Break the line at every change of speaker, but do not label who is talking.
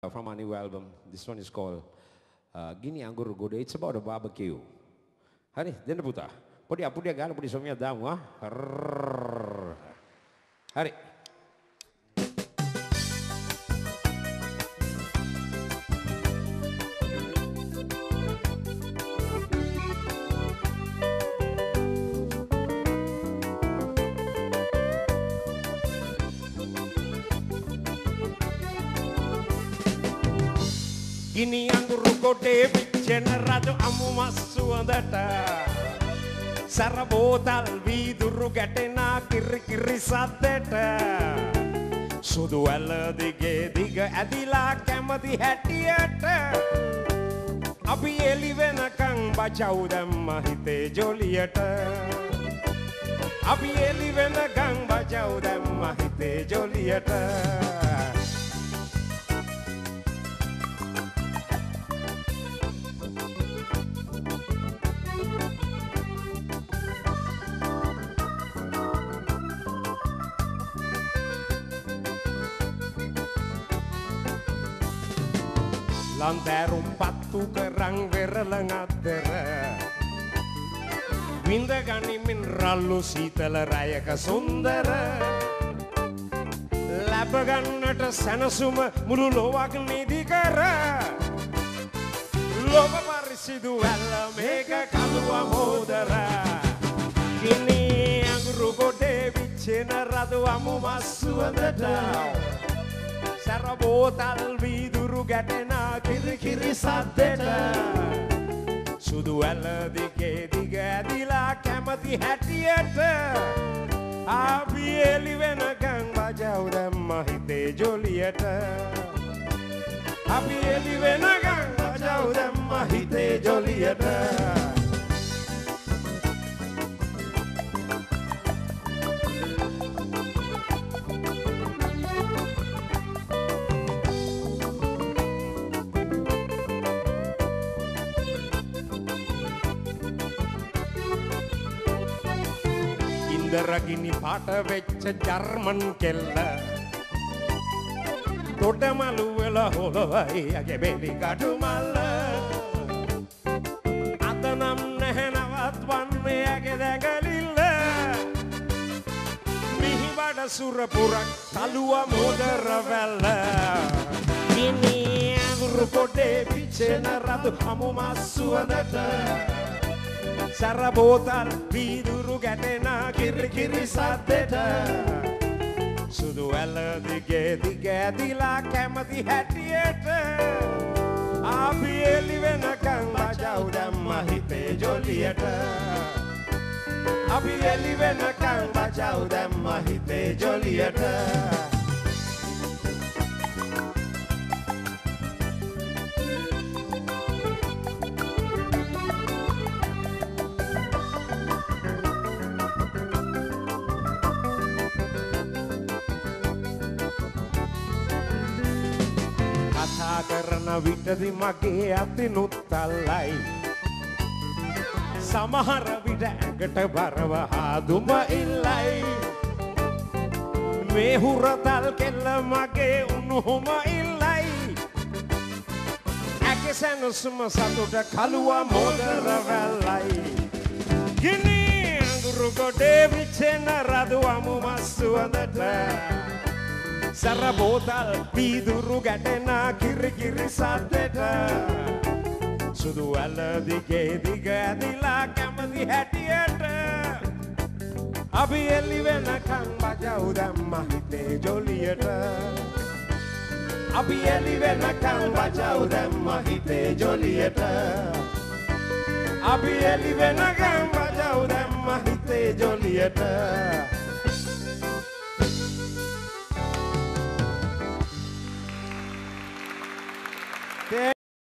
Uh, from our new album. This one is called uh, Gini Anggur Goda. It's about a barbecue. Hari, denda puta. Podi apu dia gala, podi somia damu, ha? Hari. ගිනි අඟුරු කොටේ පිච්චෙන රජු අමු මස් සුවඳට සැර බෝතල් වීදුරු ගැටෙනා කිරි කිරි සද්දට. සුදු ඇල දිගේ දිග ඇදිලා කැමති හැටියට. අපි එලි වෙනකං බචව් දැම්ම හිතේ ජොලියට. අපි එලි වෙනකං බචව් දැම්ම හිතේ ජොලියට. ලන්තෑරුම් පත්තු කරං වෙරළඟ අත්තර විඳ ගනිමින් රල්ලු සීතල රයක සුන්දර ලැබගන්නට සැනසුම මුළු ලොවක් නිදි කර ලොබ පරිසිදු ඇල්ල මේක කළුව මෝදර ගිනි අඟුරු ගොඩේ විච්චෙන රදු අමු මස්සුවඳට සැර බෝතල් වීදුරු ගැටෙන කිරි කිරි සද්දෙට. සුදු ඇල දිගේ දිග ඇදිලා කැමති හැටියට. අපි එලි වෙනකං බජව් දැම්ම හිතේ ජොලියට. අපි එලි වෙනකං බජව් දැම්ම හිතේ ජොලියට. ඉන්දරගිනි පාට වෙච්ච ජර්මන් කෙල්ල. තොටමලුවල හොලවයි අගේ බෙලි කටු මල්ල. අතනම් නැහැනවත් වන්නේ ඇගේ දැඟලිල්ල මිහිබඩ සුරපුරක් තලුව මෝදර වැල්ල. ගිනි අඟුරු කොටේ පිච්චෙන රතු හමු මස්සුවදට සැර බෝතල් වීදුරු ගැටෙන කිරි කිරි සද්දෙට සුදු ඇල දිගේ දිග ඇදිලා කැමති හැටියට අපි එලි වෙනකං බජව් දැම්ම හිතේ ජොලියට අපි එලි වෙනකං බජව් දැම්ම හිතේ ජොලියට කතා කරන විටදි මගේ අතිනුත් තල්ලයි සමහර විට ඇඟට බරව හාදුම ඉල්ලයි. මේ හුරතල් කෙල්ල මගේ උණුහුම ඉල්ලයි. ඇගේ සැනසුම සතුට කළුවා මෝදර වැල්ලයි. ගිනි අඟුරු ගොඩේ විච්චෙන රදුවමු මස්සුවඳට සැර බෝතල් පීදුරු ගැටෙන කිරි කිරි සද්දෙට. සුදු ඇල දිගේ දිග ඇදිලා කැමති හැටියට. අපි එල්ලි වෙනකං බජව් දැම්ම හිතේ ජොලියට. අපි එලි වෙනකං බජව් දැම්ම හිතේ ජොලියට. අපි එලි වෙනකං බජව් දැම්ම හිතේ ජොලියට.